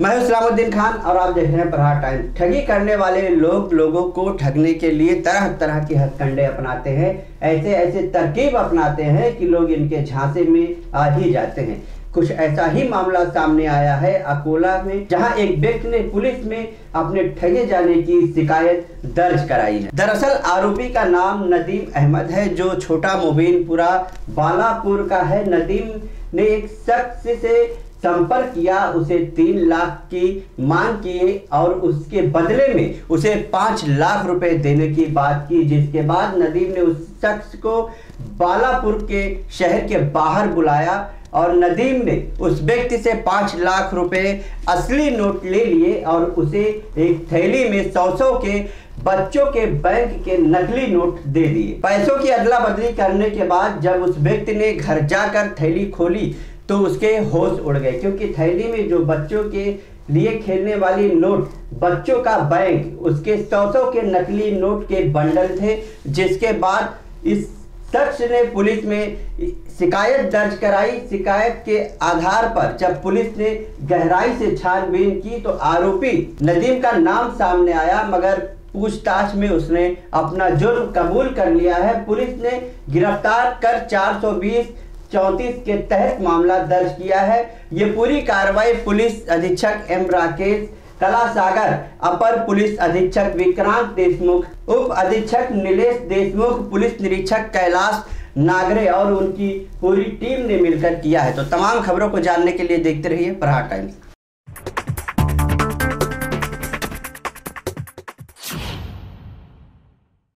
मैं सलामुद्दीन खान और आप देख रहे हैं प्रहार टाइम। ठगी करने वाले लोग लोगों को ठगने के लिए तरह तरह के हथकंडे अपनाते हैं। ऐसे ऐसे तरकीब अपनाते हैं कि लोग इनके झांसे में, आ, ही जाते हैं। कुछ ऐसा ही मामला सामने आया है अकोला में, जहाँ एक व्यक्ति ने पुलिस में अपने ठगे जाने की शिकायत दर्ज कराई है। दरअसल आरोपी का नाम नदीम अहमद है, जो छोटा मुबीनपुरा बालापुर का है। नदीम ने एक शख्स से संपर्क किया, उसे तीन लाख की मांग की और उसके बदले में उसे पाँच लाख रुपए देने की बात की, जिसके बाद नदीम ने उस शख्स को बालापुर के शहर के बाहर बुलाया और नदीम ने उस व्यक्ति से पाँच लाख रुपए असली नोट ले लिए और उसे एक थैली में सौ सौ के बच्चों के बैंक के नकली नोट दे दिए। पैसों की अदला बदली करने के बाद जब उस व्यक्ति ने घर जाकर थैली खोली तो उसके होश उड़ गए, क्योंकि थैली में जो बच्चों के लिए खेलने वाली नोट, बच्चों का बैंक, उसके सौ सौ के नकली नोट के बंडल थे, जिसके बाद इस शख्स ने पुलिस में शिकायत दर्ज कराई। शिकायत के आधार पर जब पुलिस ने गहराई से छानबीन की तो आरोपी नदीम का नाम सामने आया, मगर पूछताछ में उसने अपना जुर्म कबूल कर लिया है। पुलिस ने गिरफ़्तार कर 420 चौंतीस के तहत मामला दर्ज किया है। ये पूरी कार्रवाई पुलिस अधीक्षक एम राकेश कला सागर अपर पुलिस अधीक्षक विक्रांत देशमुख, उप अधीक्षक नीलेष देशमुख, पुलिस निरीक्षक कैलाश नागरे और उनकी पूरी टीम ने मिलकर किया है। तो तमाम खबरों को जानने के लिए देखते रहिए प्रहार टाइम्स।